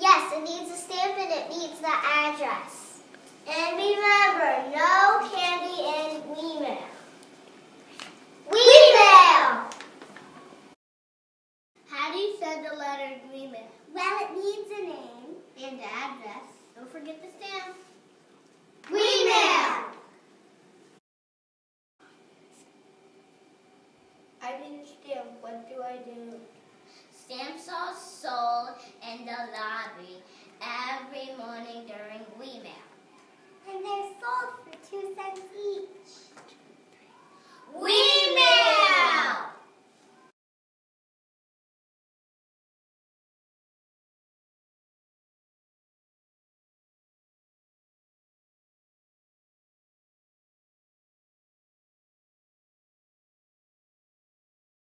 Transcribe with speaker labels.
Speaker 1: Yes, it needs a stamp and it needs the address. And remember, no candy in Wee Mail. Weemail!
Speaker 2: How do you send a letter in
Speaker 1: Well, it needs a name. And address. Don't forget the stamp. Wee Mail!
Speaker 2: I didn't stamp. What do I do?
Speaker 1: Stamps are sold